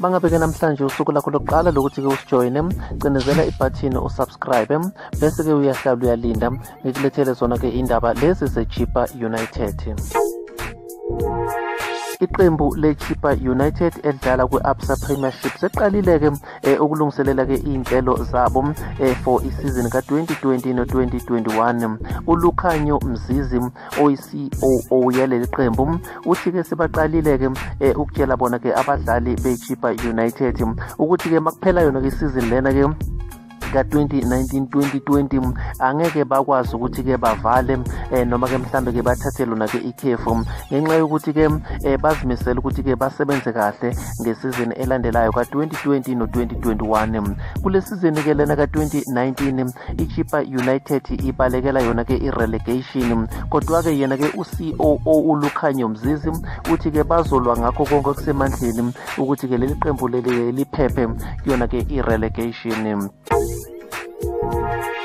bangabe-ke namhlanje usuku lakho lokuqala lokuthi-ke usijoyine cinezela ibhathini usubscribe bese-ke uyahlala uyalinda. Ngikulethele zona-ke indaba lezi ze-chipa united. Iqembu le-chipa united elidlala kwi-absa premiership seqalile-ke eh, ukulungiselela-ke iy'nhlelo zabo eh, for isizini ka-2020 no-2021 ulukhanyo mzizi oyi-coo yaleli qembu uthi-ke sebaqalile-ke eh, ukutshela bona-ke abadlali be-chipa united ukuthi-ke makuphela yona-ke isizini lena-ke ka-2019-2020 angeke bakwazi ukuthi-ke bavale eh, noma-ke mhlambe-ke bathathe lona-ke ikhefu. Ngenxa yokuthi-ke eh, bazimisele ukuthi-ke basebenze kahle ngesizini elandelayo ka-2020 no-2021 kule sizini-ke lena ka-2019 ichipa united ibalekela yona-ke i-relegation. Kodwa-ke yena-ke u-coo ulukhanyo mzizi uthi-ke bazolwa ngakho konke okusemandleni ukuthi-ke leli qembu leli liphephe kuyona-ke i-relegation Thank you.